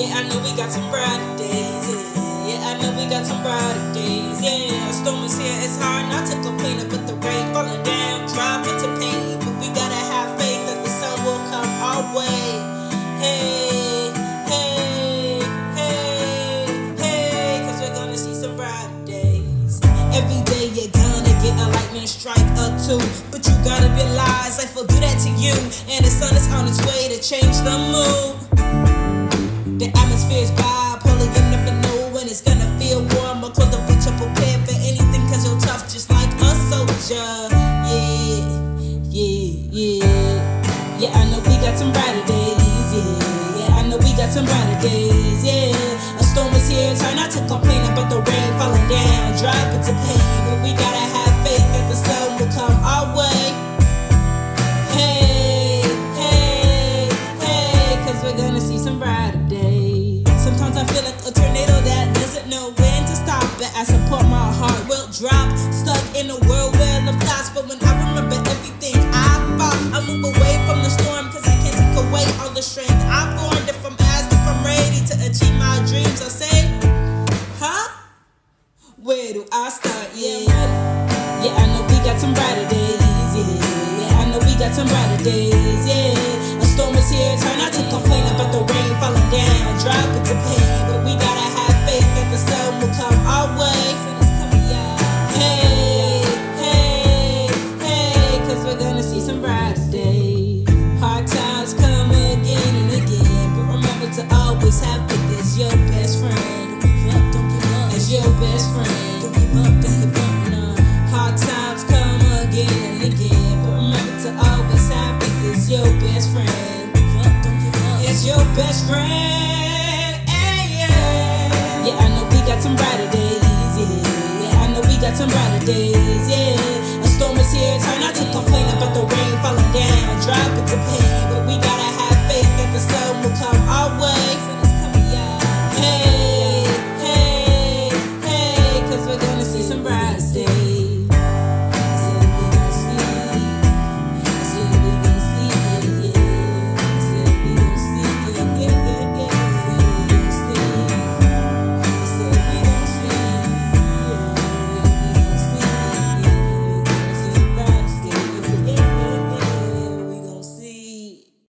Yeah, I know we got some brighter days. Yeah, I know we got some brighter days. Yeah, a storm is here. It's hard not to complain about the rain falling down, drop into pain. But we gotta have faith that the sun will come our way. Hey, hey, hey, hey, cause we're gonna see some brighter days. Every day you're gonna get a lightning strike or two. But you gotta realize life will do that to you. And the sun is on its way to change the mood. Yeah, yeah. I know we got some brighter days, yeah. Yeah, I know we got some brighter days, yeah. A storm is here, try not to complain about the rain falling down, drop into pain. But we gotta have faith that the sun will come our way. Hey, hey, hey, cause we're gonna see some brighter days. Sometimes I feel like a tornado that doesn't know when to stop. But I support my heart will drop. Stuck in a whirlwind of thoughts. But when I Start? Yeah. Yeah, your best friend. Don't give up, don't give up, nah. Hard times come again and again. But remember to always have faith. It's your best friend. Don't give up, don't give up. It's your best friend. Hey, yeah. yeah, I know we got some brighter days. Yeah, yeah I know we got some brighter days. Yeah, a storm is here.